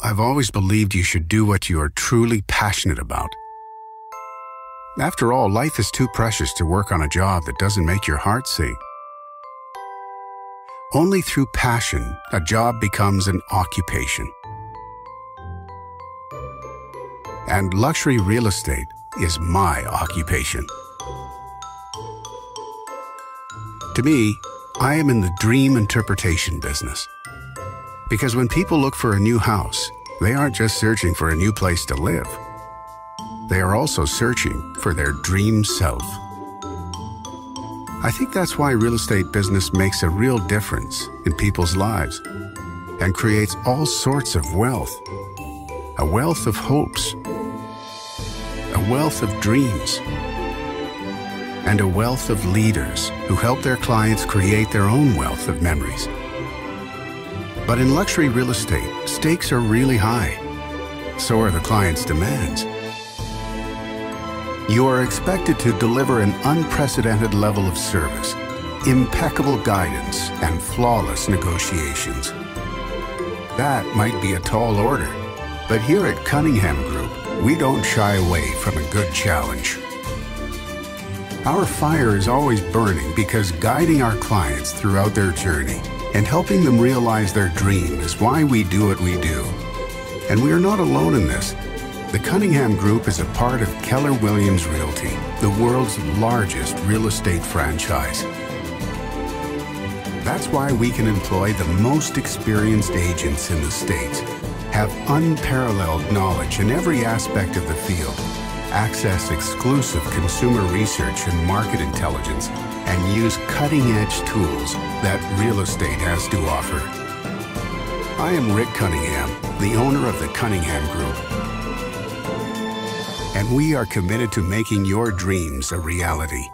I've always believed you should do what you are truly passionate about. After all, life is too precious to work on a job that doesn't make your heart sing. Only through passion, a job becomes an occupation. And luxury real estate is my occupation. To me, I am in the dream interpretation business. Because when people look for a new house, they aren't just searching for a new place to live. They are also searching for their dream self. I think that's why real estate business makes a real difference in people's lives and creates all sorts of wealth. A wealth of hopes, a wealth of dreams, and a wealth of leaders who help their clients create their own wealth of memories. But in luxury real estate, stakes are really high. So are the client's demands. You are expected to deliver an unprecedented level of service, impeccable guidance, and flawless negotiations. That might be a tall order, but here at Cunningham Group, we don't shy away from a good challenge. Our fire is always burning because guiding our clients throughout their journey and helping them realize their dream is why we do what we do. And we are not alone in this. The Cunningham Group is a part of Keller Williams Realty, the world's largest real estate franchise. That's why we can employ the most experienced agents in the States, have unparalleled knowledge in every aspect of the field, access exclusive consumer research and market intelligence, and use cutting-edge tools that real estate has to offer. I am Rick Cunningham, the owner of the Cunningham Group, and we are committed to making your dreams a reality.